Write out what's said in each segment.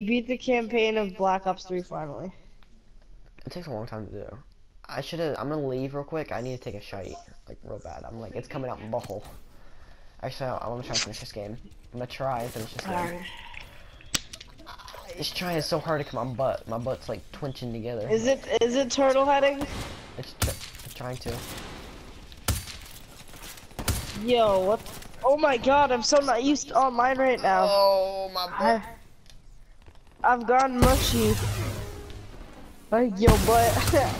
beat the campaign of Black Ops 3 finally. It takes a long time to do. I should have. I'm gonna leave real quick. I need to take a shite, like real bad. I'm like, it's coming out in butthole. Actually, I'm gonna try to finish this game. I'm gonna try and finish this game. Alright. It's trying so hard to come on butt. My butt's like twinching together. Is it is it turtle heading? It's, tr trying to. Yo, what? Oh my god, I'm so not used to online right now. Oh my I, I've gone mushy. Like yo, but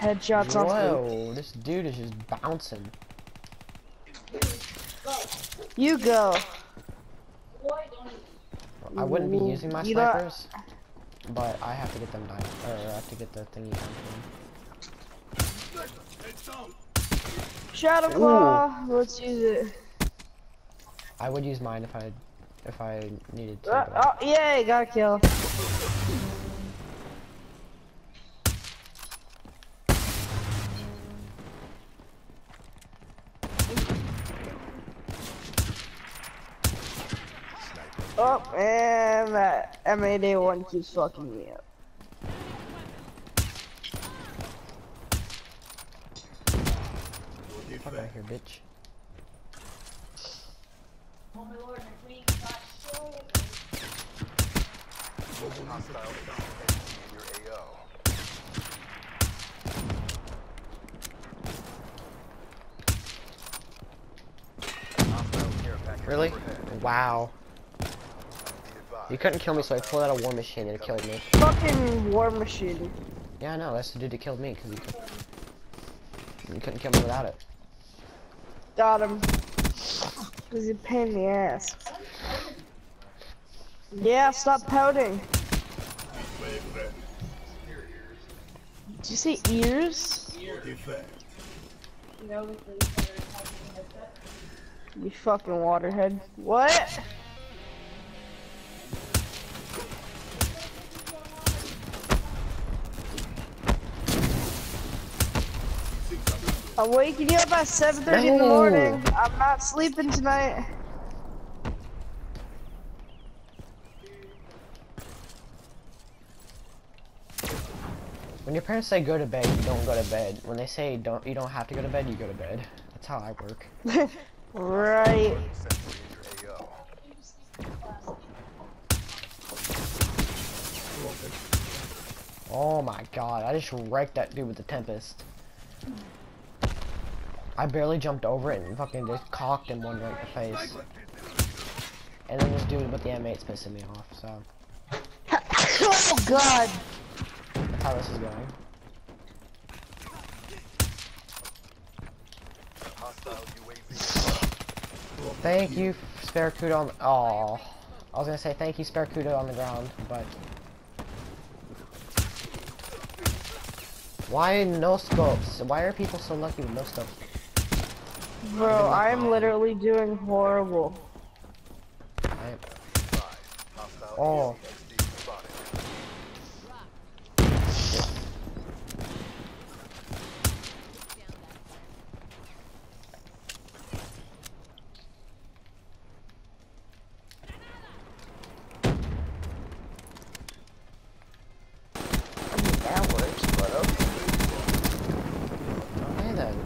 headshots on Whoa, this dude is just bouncing. You go. I wouldn't be using my you got- snipers, but I have to get them done. Or I have to get the thingy done. For them. Shadow Claw. Let's use it. I would use mine if I if I needed to. Uh, oh, yay, got a kill. Oh, and that M8A1 keeps fucking me up. Fuck out here, bitch. Really? Wow. You couldn't kill me, so I pulled out a war machine and it killed me. Fucking war machine. Yeah, I know. That's the dude that killed me because he, could... you couldn't kill me without it. Got him. Cause you pain in the ass. Yeah, stop pouting. Did you say ears? You fucking waterhead. What? I'm waking you up at 7.30 in the morning. I'm not sleeping tonight. When your parents say go to bed, you don't go to bed. When they say don't, you don't have to go to bed, you go to bed. That's how I work. right. Oh my god, I just wrecked that dude with the Tempest. I barely jumped over it and fucking just cocked him one right in the face. And then this dude with the M8's pissing me off, so oh god. that's how this is going. Thank you, Spare Kudo on Oh, I was gonna say thank you, Spare Kudo on the ground, but why no scopes? Why are people so lucky with no scopes? Bro, I'm literally doing horrible. Oh.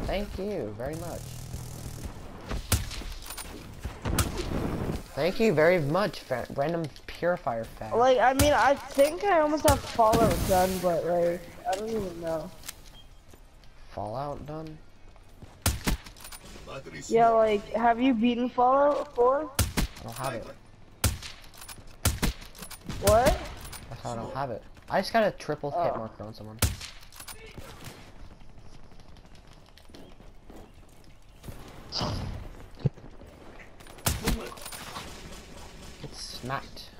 Thank you very much. Thank you very much, random purifier fag. Like, I mean, I think I almost have Fallout done, but like, I don't even know. Fallout done? Yeah, like, have you beaten Fallout 4? I don't have it. What? I don't have it. I just got a triple hit Oh. marker on someone. Get smacked.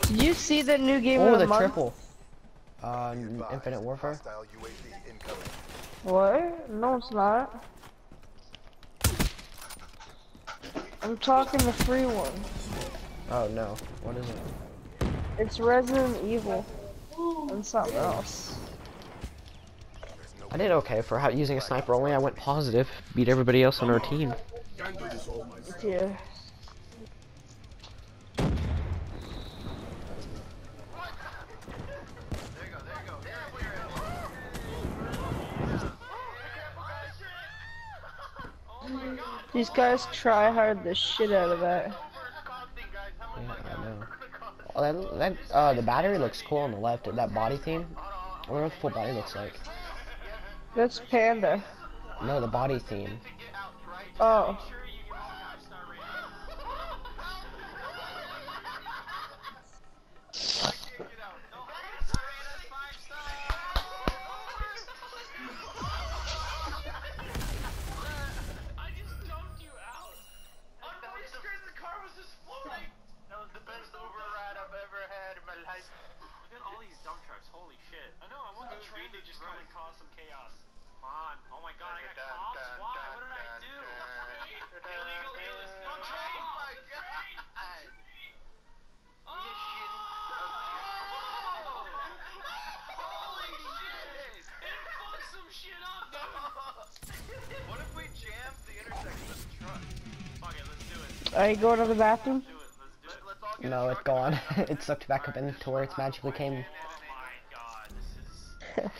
Did you see the new game Oh, of the the month? triple. Uh, Infinite Warfare. What? No, it's not. I'm talking the free one. Oh no, what is it? It's Resident Evil. And something else. I did okay for how using a sniper only. I went positive, beat everybody else on our team. Yeah. These guys try hard the shit out of that. Yeah, I know. Oh, that, that, uh, the battery looks cool on the left. That body theme. I wonder what the full body looks like. That's Panda. No, the body theme. Oh. Are you going to the bathroom? Do it. Let's it. Let, let's all get a No, it's truck gone. it sucked back up into where it's magically came. Oh my god.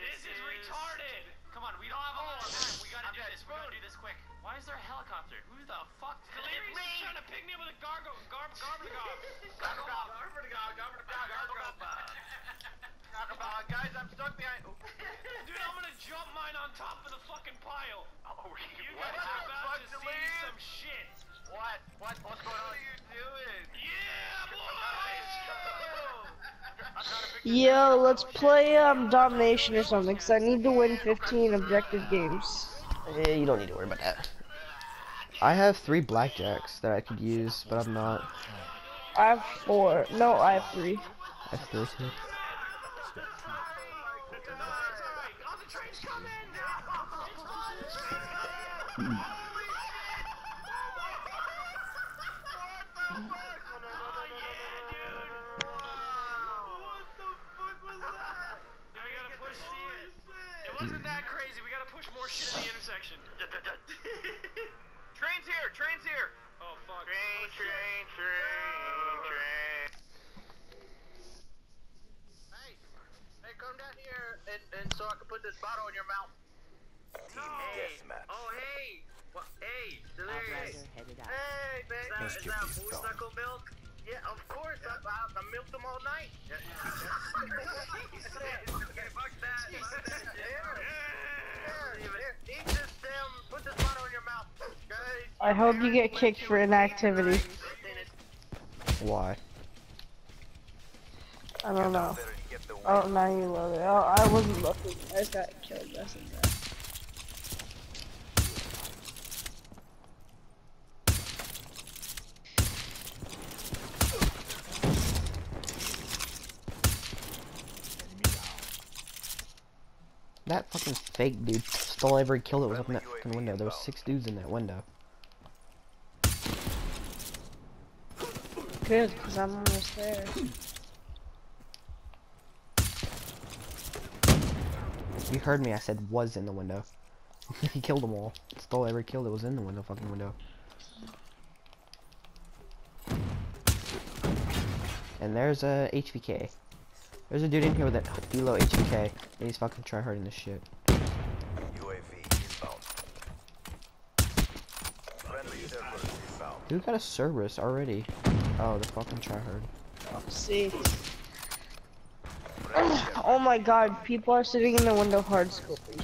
This is. Retarded! Come on, we don't have a lot of time. We gotta do this. We gotta do this quick. Why is there a helicopter? Who the fuck? Delirious is trying to pick me with a gargo, garb, garbagob. Gargob. Gargob. Gargob. Guys, I'm stuck behind. Oh. Dude, I'm gonna jump mine on top of the fucking pile. Oh, You what What? What? What's going on? What are you doing? Yeah, boys! I'm trying to pick this Yo, let's play um domination or something, cause I need to win 15 objective games. Eh, you don't need to worry about that. I have three blackjacks that I could use, but I'm not. I have four. No, I have three. I have three too. Oh, this bottle in your mouth. No. Oh hey. What? Hey, delirious. Hey, man. Is that, is that motorcycle milk? Yeah, of course. I, I, I milked them all night. Yeah. okay, fuck that. Fuck that. Here. Here, here. Eat this damn. Put this bottle in your mouth. Okay. I hope you get kicked for inactivity. Why? I don't know. Oh, now you love it. Oh, I wasn't looking. I just got killed. That's that. That fucking fake dude stole every kill that was up in that fucking window. There was six dudes in that window. Good, cause I'm almost there. You heard me. I said was in the window. he killed them all. Stole every kill that was in the window. Fucking window. And there's a HVK. There's a dude in here with that Elo HVK, and he's fucking tryharding this shit. UAV inbound. Friendly. Who got a Cerberus already? Oh, the fucking tryhard. See. Oh my god, people are sitting in the window hard scoping.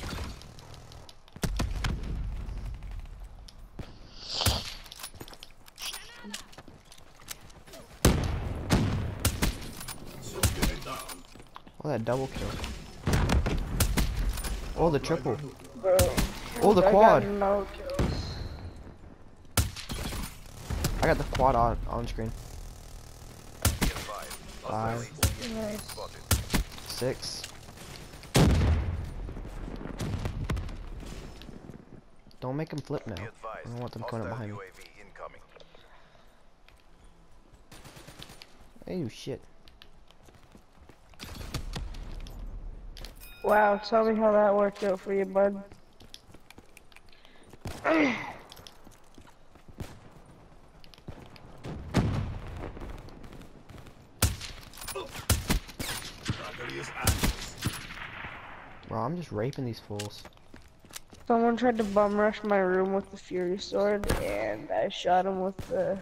Oh, that double kill. Oh, the triple. Bro. Oh, the I got quad. no kills. I got the quad on on screen. Be advised. Five, Nice. Spotted. six. Don't make him flip now. I don't want them coming up Hostile behind me. UAV incoming. Oh shit. Wow, tell me how that worked out for you, bud. Bro, I'm just raping these fools. Someone tried to bum rush my room with the Fury Sword, and I shot him with the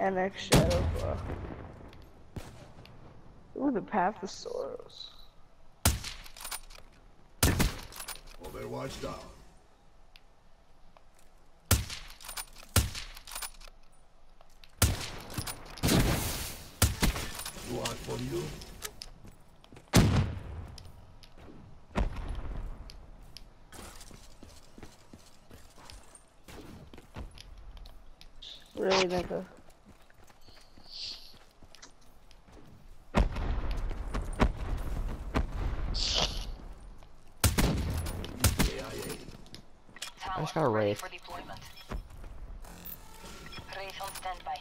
NX Shadow Claw. Ooh, the Path of Sorrows. Overwatch down. One for you. Really, nigga. I just got a Wraith. Wraith on standby.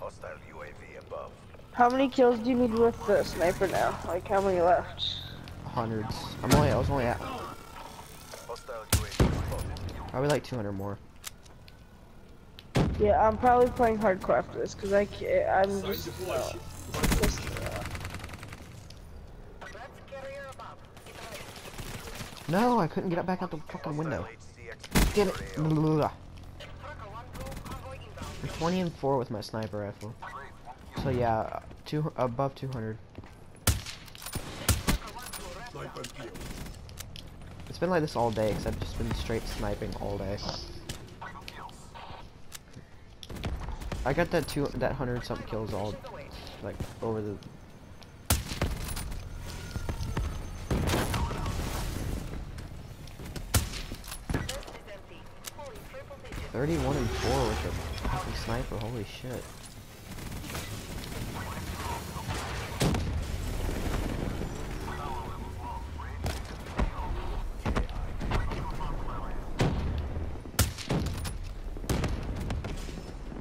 Hostile UAV above. How many kills do you need with the sniper now? Like, how many left? Hundreds. I'm only, I was only at Hostile UAV spotted. probably like 200 more. Yeah, I'm probably playing hardcore after this, because I can't, I'm just, no. Pissed me off. Let's carry her above. Get right. No, I couldn't get up back out the fucking window. Get it. Blah, blah, blah. Tracker 1-2, convoy inbound. I'm 20 and 4 with my sniper rifle. So yeah, two above 200. It's been like this all day because I've just been straight sniping all day. I got that two, that hundred something kills all, like over the. 31 and 4 with a fucking sniper, holy shit.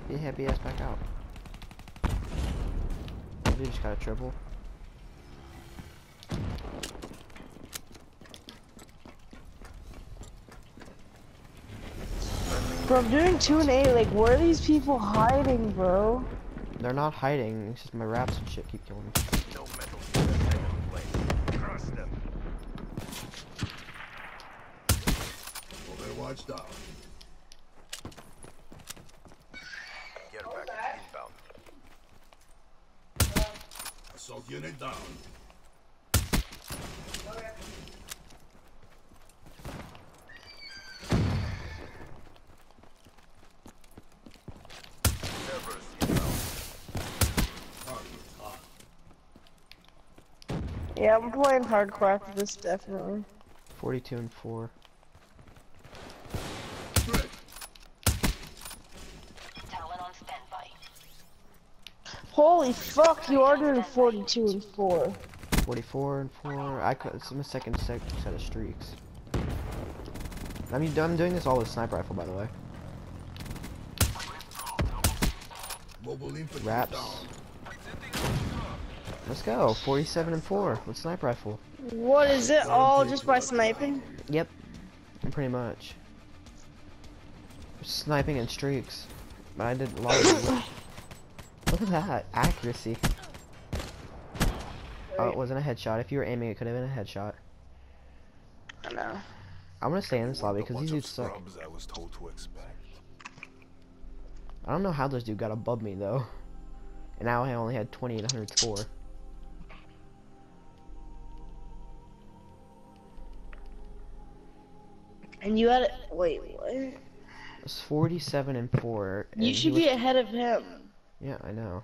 Get happy ass back out. We just got a triple. Bro, I'm doing 2 and 8, like, where are these people hiding, bro? They're not hiding, it's just my raps and shit keep killing me. No metal detector in place. Crush them. Overwatch Assault unit down. Servers inbound. Target hot. Yeah, I'm playing hardcore after this, definitely. 42 and 4. Holy fuck, you are doing 42 and 4. 44 and 4. I could, it's my second set, set of streaks. I mean, I'm doing this all with sniper rifle, by the way. Mobile infantry Raps. down. Let's go. 47 and 4 with sniper rifle. What is it, all just by sniping? Yep. Pretty much. Sniping and streaks. But I did a lot of it. Look at that. Accuracy. Oh, it wasn't a headshot. If you were aiming, it could have been a headshot. I know. I'm gonna stay in this lobby because Bunch these of dudes suck. scrubs I was told to expect. I don't know how this dude got above me though. And now I only had 2800 score. And you had, wait, what? It's 47 and 4. and You should be ahead of him. Yeah, I know.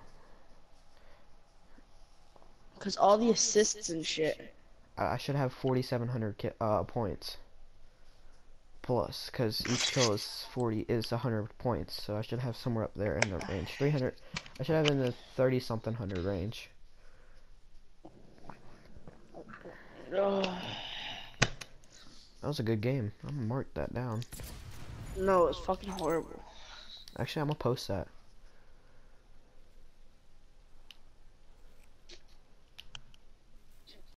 Cause all the assists and shit. I, I should have 4700 uh, points. Plus, because each kill is 40 is 100 points, so I should have somewhere up there in the range. 300. I should have in the 30 something hundred range. That was a good game. I'm gonna mark that down. No, it's fucking horrible. Actually, I'm gonna post that.